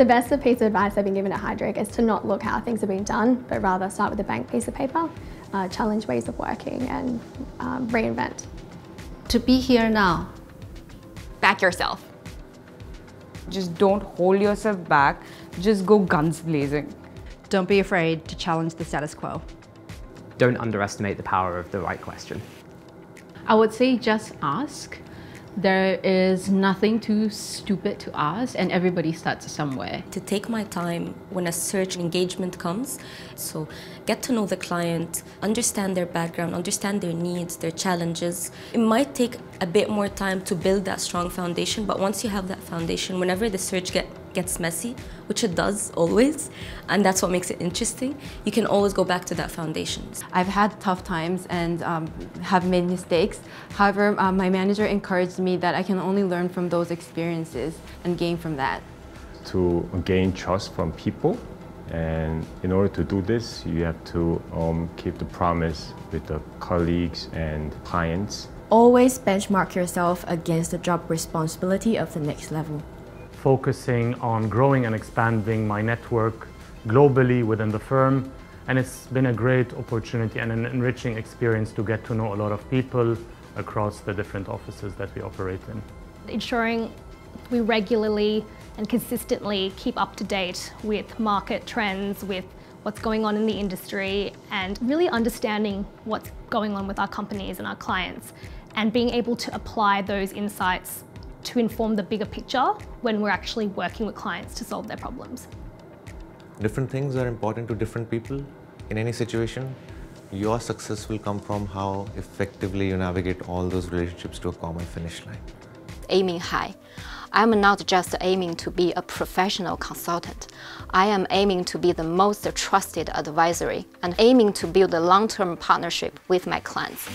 The best piece of advice I've been given at Heidrick is to not look how things are being done, but rather start with a blank piece of paper, uh, challenge ways of working and um, reinvent. To be here now. Back yourself. Just don't hold yourself back, just go guns blazing. Don't be afraid to challenge the status quo. Don't underestimate the power of the right question. I would say just ask. There is nothing too stupid to ask, and everybody starts somewhere. To take my time when a search engagement comes, so get to know the client, understand their background, understand their needs, their challenges. It might take a bit more time to build that strong foundation, but once you have that foundation, whenever the search get, gets messy, which it does always, and that's what makes it interesting, you can always go back to that foundation. I've had tough times and um, have made mistakes. However, um, my manager encouraged me that I can only learn from those experiences and gain from that. To gain trust from people and in order to do this, you have to um, keep the promise with the colleagues and clients. Always benchmark yourself against the job responsibility of the next level focusing on growing and expanding my network globally within the firm. And it's been a great opportunity and an enriching experience to get to know a lot of people across the different offices that we operate in. Ensuring we regularly and consistently keep up to date with market trends, with what's going on in the industry, and really understanding what's going on with our companies and our clients, and being able to apply those insights to inform the bigger picture when we're actually working with clients to solve their problems. Different things are important to different people in any situation. Your success will come from how effectively you navigate all those relationships to a common finish line. Aiming high. I'm not just aiming to be a professional consultant. I am aiming to be the most trusted advisory and aiming to build a long-term partnership with my clients.